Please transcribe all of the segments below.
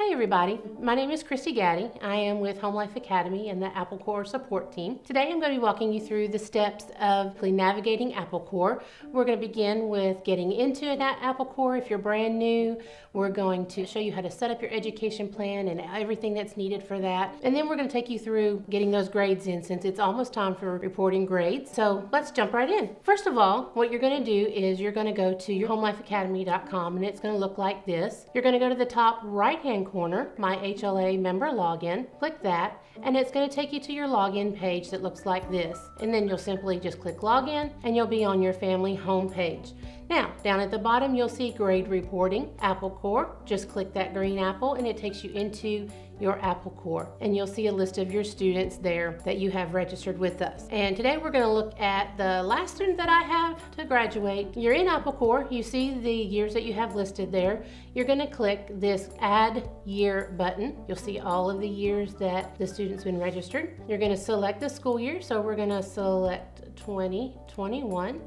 Hey everybody, my name is Christy Gatti. I am with HomeLife Academy and the Applecore support team. Today I'm going to be walking you through the steps of navigating Applecore. We're going to begin with getting into that Applecore if you're brand new. We're going to show you how to set up your education plan and everything that's needed for that. And then we're going to take you through getting those grades in since it's almost time for reporting grades. So let's jump right in. First of all, what you're going to do is you're going to go to your homelifeacademy.com and it's going to look like this. You're going to go to the top right hand corner, My HLA Member Login. Click that, and it's going to take you to your login page that looks like this. And then you'll simply just click Login, and you'll be on your family home page. Now, down at the bottom, you'll see grade reporting, Applecore. Just click that green apple and it takes you into your Applecore. And you'll see a list of your students there that you have registered with us. And today we're gonna look at the last student that I have to graduate. You're in Applecore, you see the years that you have listed there. You're gonna click this Add Year button. You'll see all of the years that the student's been registered. You're gonna select the school year, so we're gonna select 2021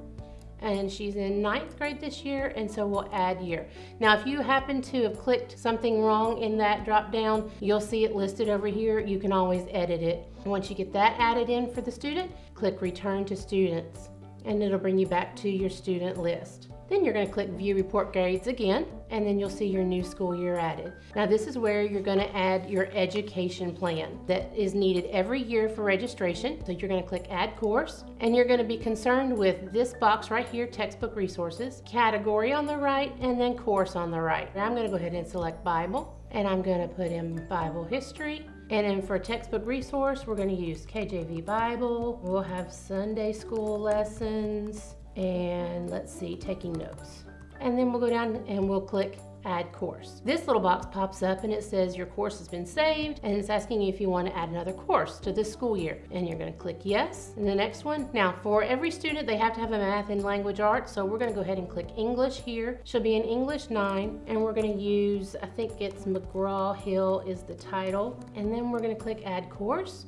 and she's in ninth grade this year and so we'll add year. Now if you happen to have clicked something wrong in that drop down, you'll see it listed over here. You can always edit it. Once you get that added in for the student, click return to students and it'll bring you back to your student list. Then you're going to click View Report Grades again, and then you'll see your new school year added. Now this is where you're going to add your education plan that is needed every year for registration. So you're going to click Add Course, and you're going to be concerned with this box right here, Textbook Resources, Category on the right, and then Course on the right. Now I'm going to go ahead and select Bible, and I'm going to put in Bible History, and then for textbook resource, we're going to use KJV Bible. We'll have Sunday school lessons, and let's see, taking notes. And then we'll go down and we'll click add course. This little box pops up and it says your course has been saved and it's asking you if you want to add another course to this school year. And you're going to click yes. And the next one, now for every student they have to have a math and language arts so we're going to go ahead and click English here. Should be in English 9 and we're going to use, I think it's McGraw-Hill is the title. And then we're going to click add course.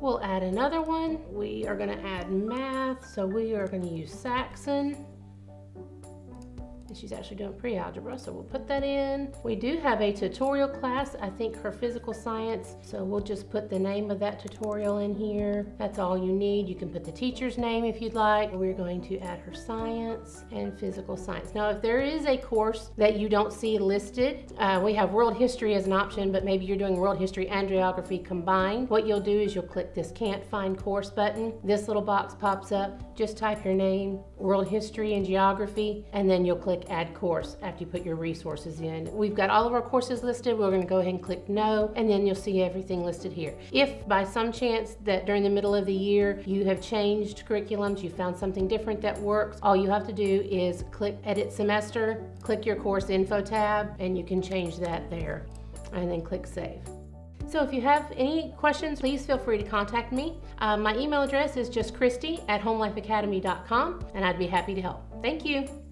We'll add another one. We are gonna add math, so we are gonna use Saxon she's actually doing pre-algebra, so we'll put that in. We do have a tutorial class, I think her physical science, so we'll just put the name of that tutorial in here. That's all you need. You can put the teacher's name if you'd like. We're going to add her science and physical science. Now, if there is a course that you don't see listed, uh, we have world history as an option, but maybe you're doing world history and geography combined. What you'll do is you'll click this can't find course button. This little box pops up. Just type your name, world history and geography, and then you'll add course after you put your resources in. We've got all of our courses listed. We're gonna go ahead and click no, and then you'll see everything listed here. If by some chance that during the middle of the year you have changed curriculums, you found something different that works, all you have to do is click edit semester, click your course info tab, and you can change that there, and then click save. So if you have any questions, please feel free to contact me. Uh, my email address is just christy at homelifeacademy.com, and I'd be happy to help. Thank you.